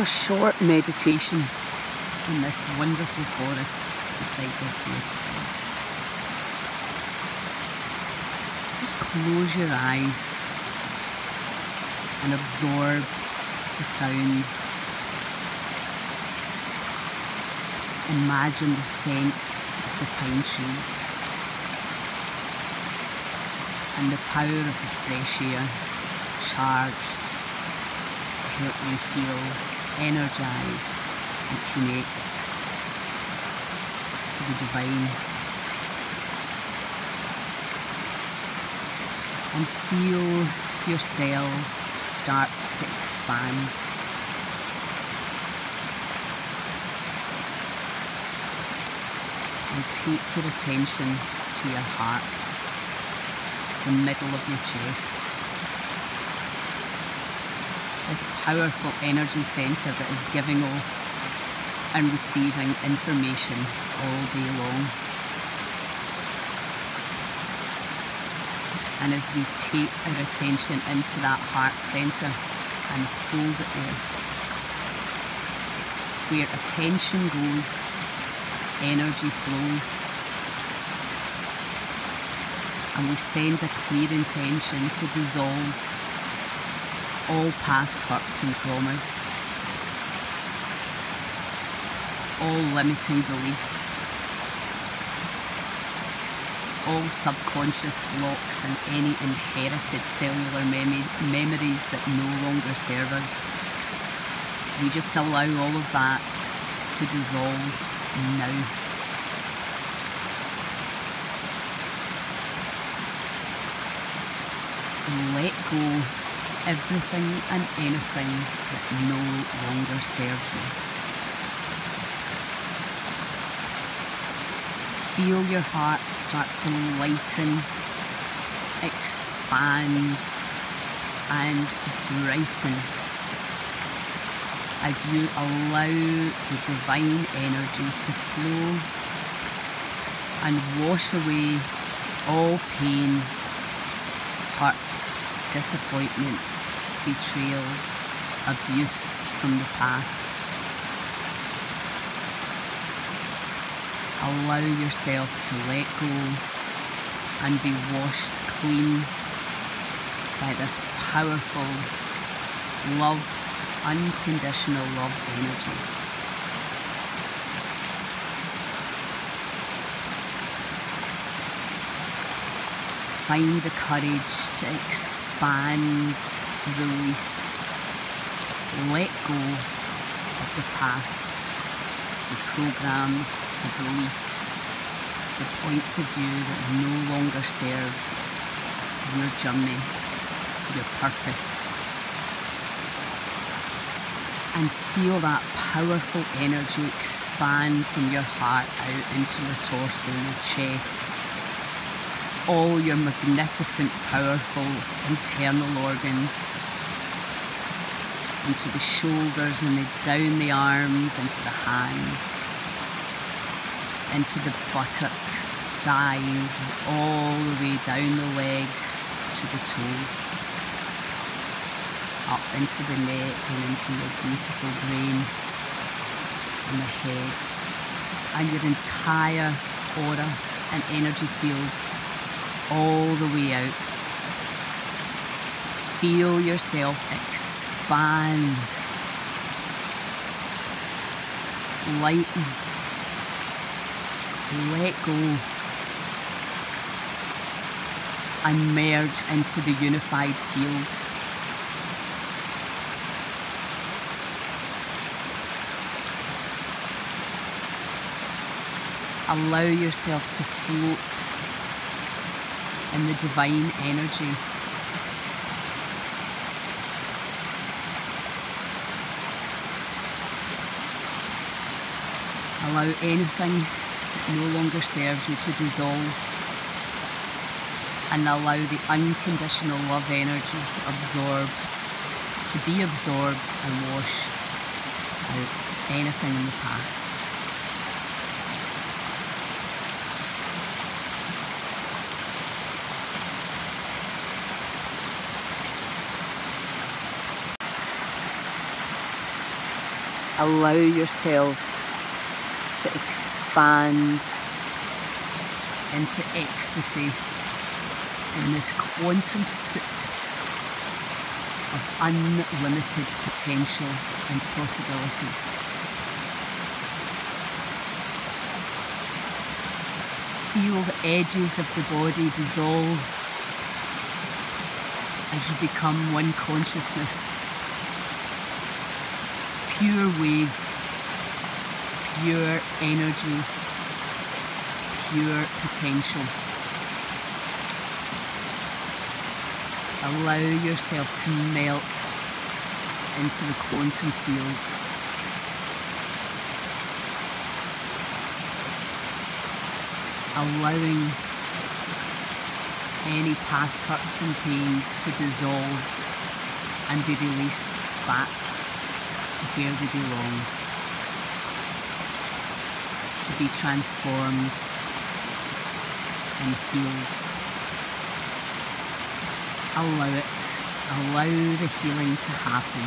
a short meditation in this wonderful forest beside this waterfall. Just close your eyes and absorb the sounds. Imagine the scent of the pine trees and the power of the fresh air charged to help you feel energized and connect to the divine and feel your cells start to expand and take your attention to your heart the middle of your chest. This powerful energy centre that is giving off and receiving information all day long. And as we take our attention into that heart centre and hold it there, where attention goes, energy flows and we send a clear intention to dissolve all past hurts and traumas, all limiting beliefs, all subconscious blocks and any inherited cellular mem memories that no longer serve us. We just allow all of that to dissolve now. let go everything and anything that no longer serves you. Feel your heart start to lighten, expand and brighten as you allow the divine energy to flow and wash away all pain, hurts, disappointments, betrayals, abuse from the past. Allow yourself to let go and be washed clean by this powerful love, unconditional love energy. Find the courage to expand, release, let go of the past, the programs, the beliefs, the points of view that no longer serve your journey, your purpose. And feel that powerful energy expand from your heart out into your torso, your chest, all your magnificent, powerful internal organs into the shoulders and the, down the arms, into the hands, into the buttocks, thighs, all the way down the legs to the toes, up into the neck and into your beautiful brain and the head, and your entire aura and energy field all the way out. Feel yourself expand, lighten, let go, and merge into the unified field. Allow yourself to float in the divine energy. Allow anything that no longer serves you to dissolve and allow the unconditional love energy to absorb, to be absorbed and wash out anything in the past. Allow yourself to expand into ecstasy in this quantum soup of unlimited potential and possibility. Feel the edges of the body dissolve as you become one consciousness. Pure wave, pure energy, pure potential. Allow yourself to melt into the quantum field. Allowing any past hurts and pains to dissolve and be released back where they belong. To be transformed and healed. Allow it. Allow the healing to happen.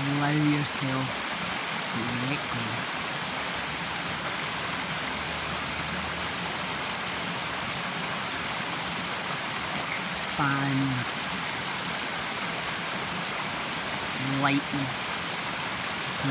Allow yourself to let go. Expand. Lighten.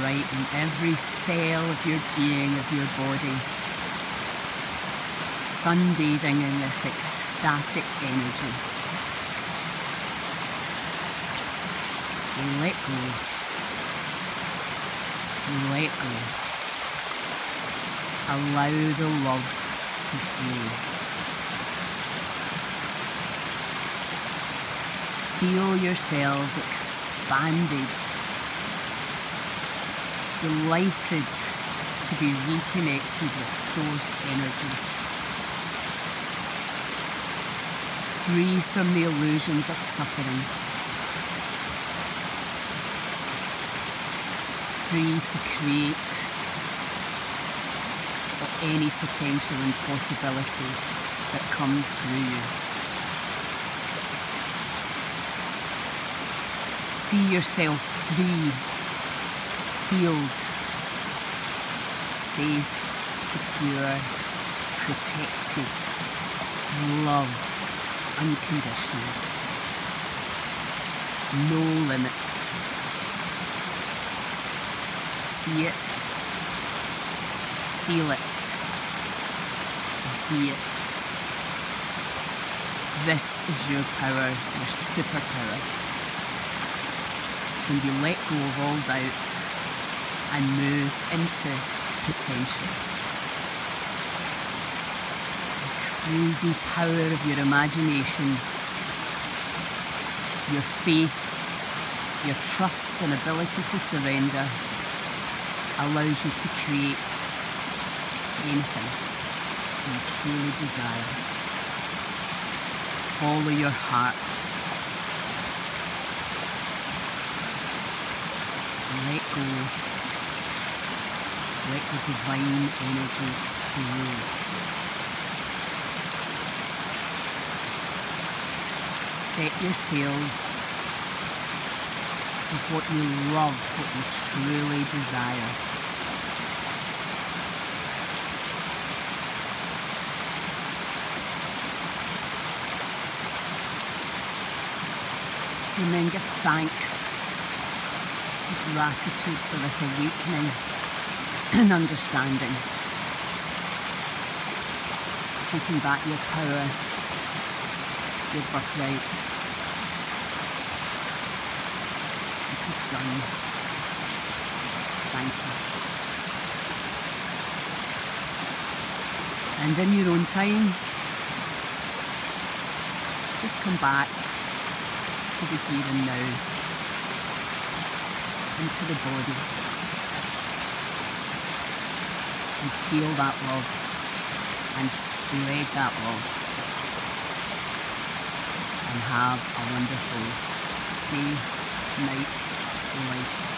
Brighten every cell of your being, of your body sunbathing in this ecstatic energy. Let go. Let go. Allow the love to flow. Feel yourselves expanded, delighted to be reconnected with source energy. free from the illusions of suffering, free to create any potential and possibility that comes through you. See yourself be healed, safe, secure, protected, loved unconditional. No limits. See it, feel it, be it. This is your power, your superpower. When you let go of all doubt and move into potential. The crazy power of your imagination, your faith, your trust and ability to surrender allows you to create anything you truly desire. Follow your heart. Let go. Let the divine energy flow. set your sails with what you love, what you truly desire. And then give thanks, gratitude for this awakening and understanding. Taking back your power your birthright. It is done. Thank you. And in your own time, just come back to the here and now, into the body, and feel that love. And spread that love. And have a wonderful day, night, life.